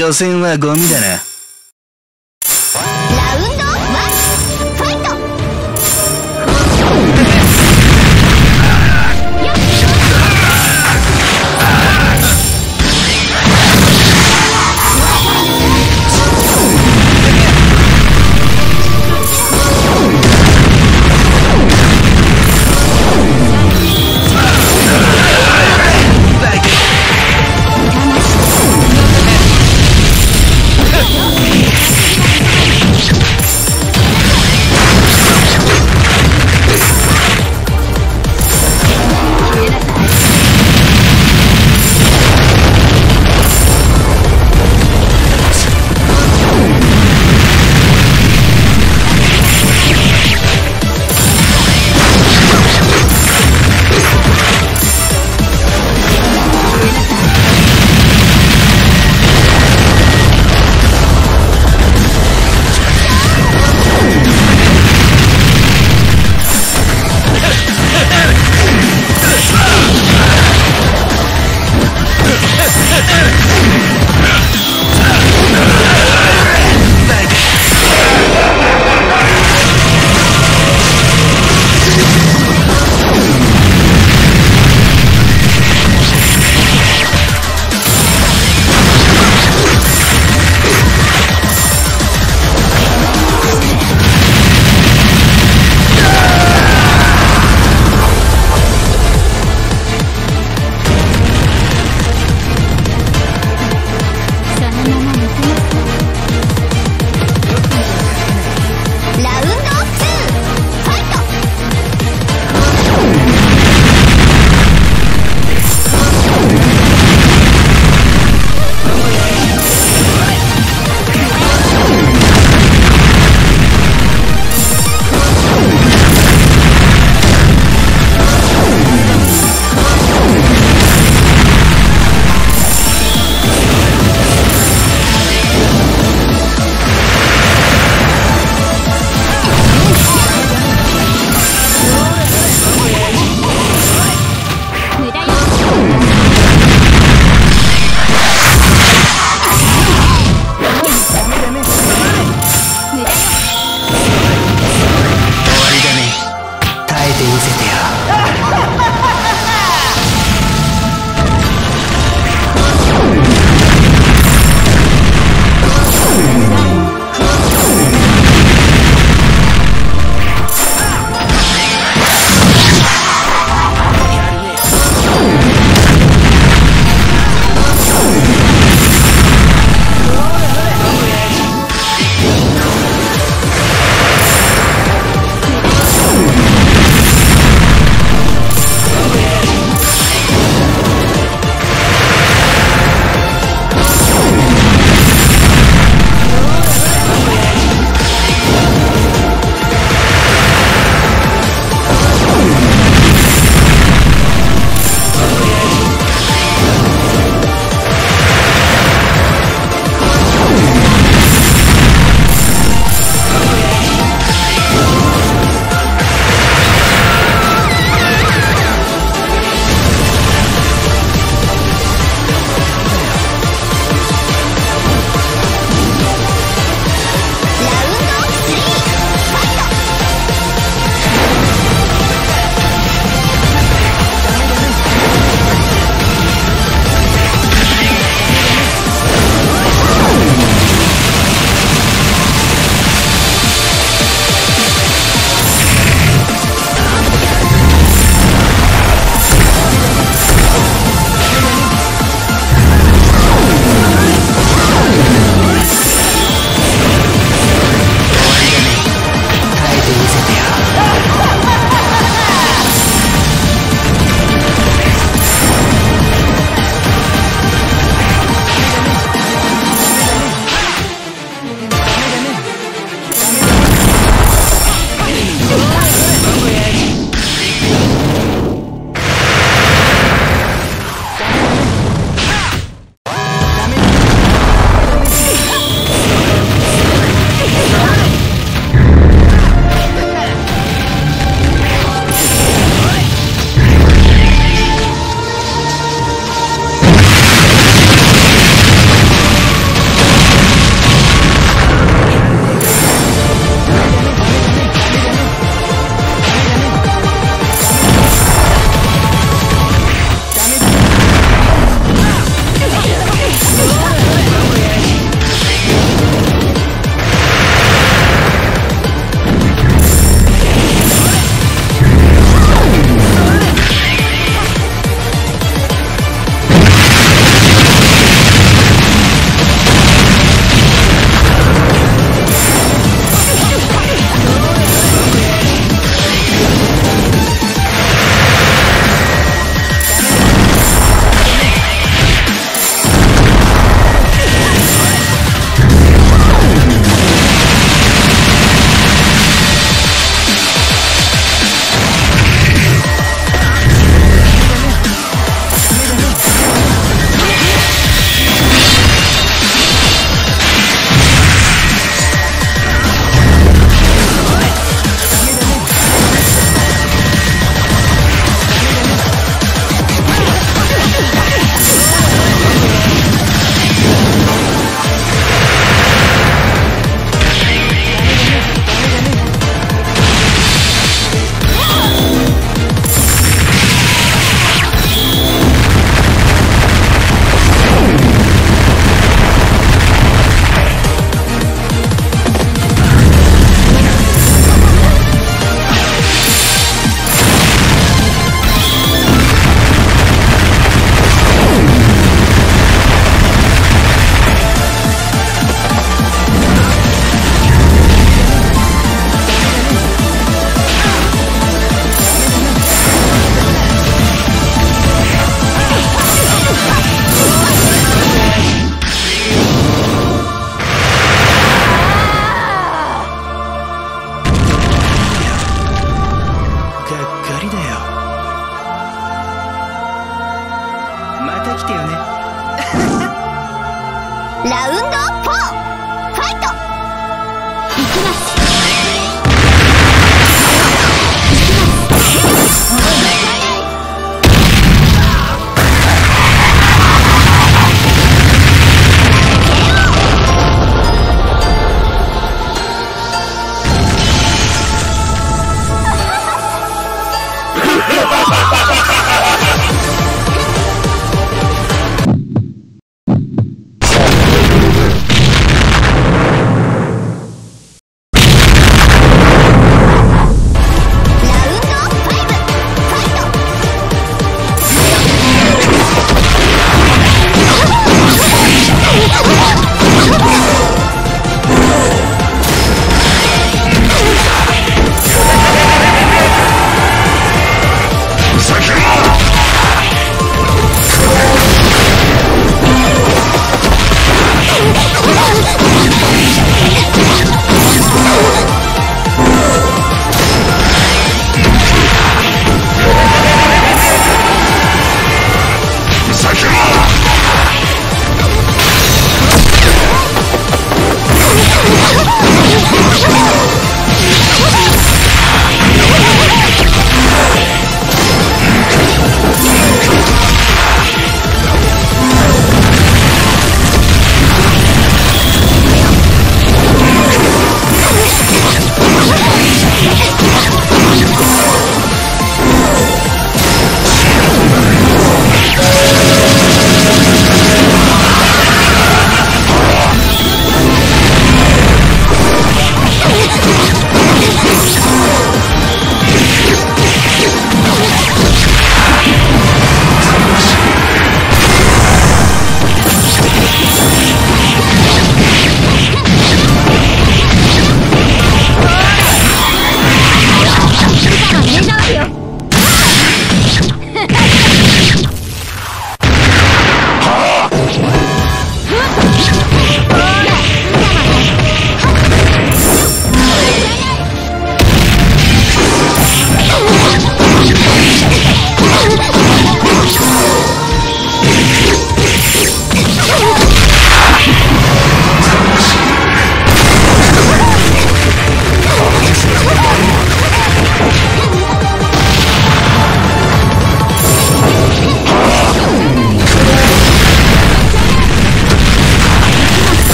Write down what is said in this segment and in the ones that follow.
所詮はゴミだな。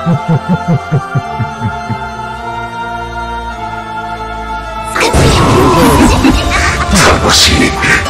楽し。